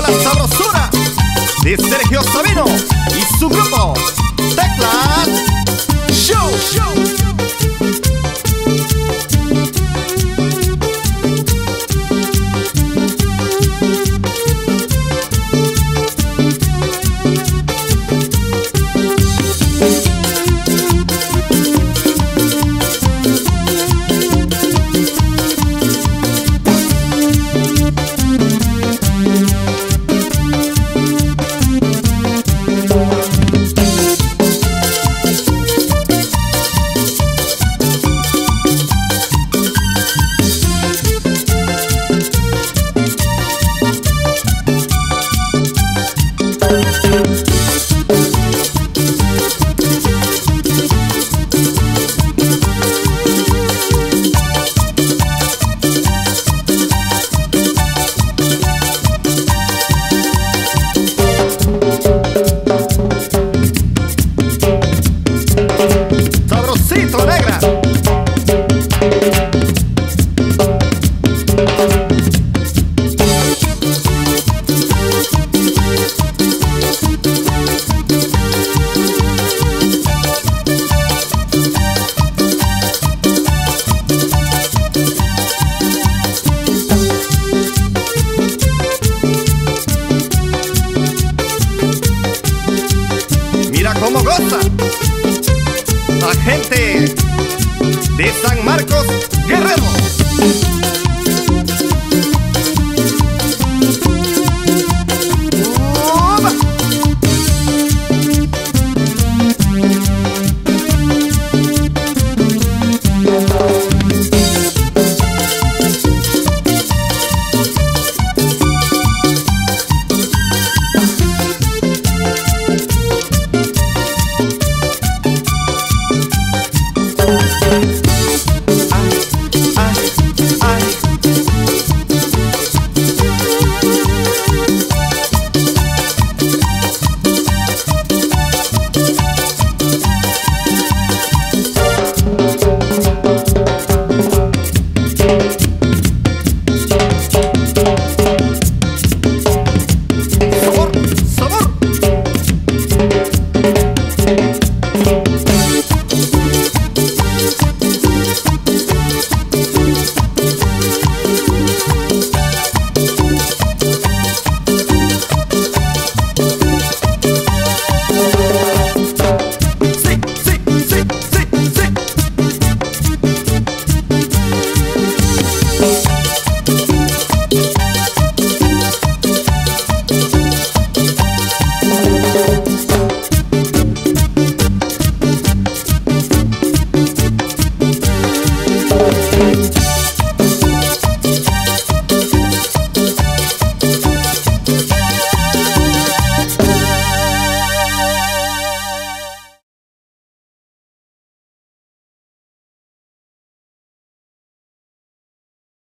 la sabrosura de Sergio Sabino y su grupo Tecla. Sabrosito negra. Goza la gente de San Marcos Guerrero. Thank